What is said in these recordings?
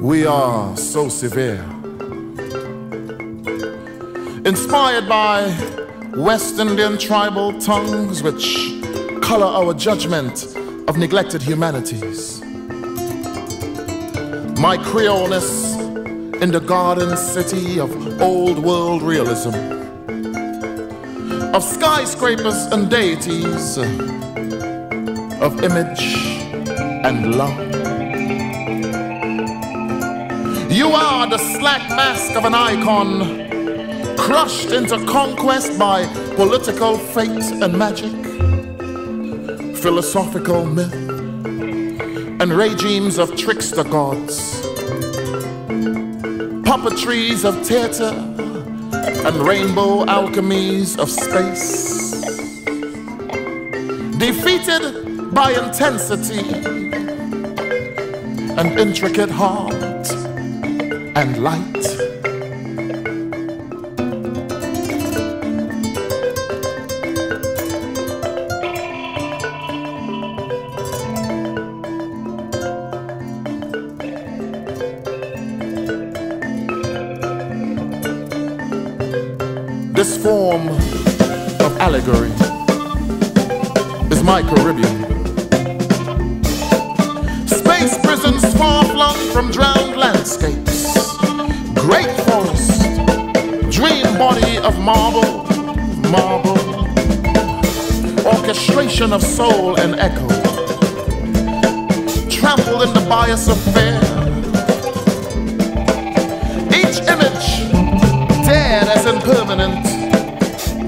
We are so severe. Inspired by West Indian tribal tongues which color our judgment of neglected humanities. My Creoleness in the garden city of old world realism, of skyscrapers and deities of image and love. You are the slack mask of an icon, crushed into conquest by political fate and magic, philosophical myth, and regimes of trickster gods, puppetries of theater, and rainbow alchemies of space. Defeated by intensity and intricate heart and light. This form of allegory is my Caribbean. From drowned landscapes. Great forest, dream body of marble, marble. Orchestration of soul and echo. Trampled in the bias of fear. Each image dead as impermanent,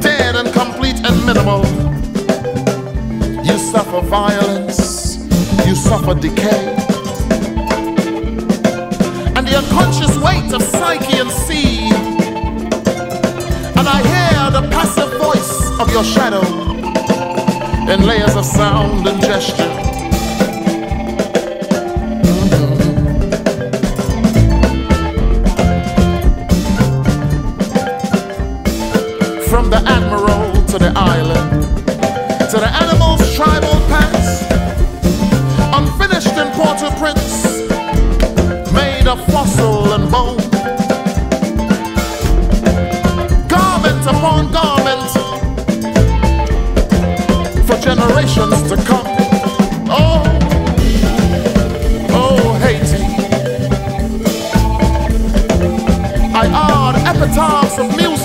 dead and complete and minimal. You suffer violence, you suffer decay. The unconscious weight of psyche and sea. And I hear the passive voice of your shadow in layers of sound and gesture. Fossil and bone. Garment upon garment, for generations to come. Oh, oh, Haiti. I add epitaphs of music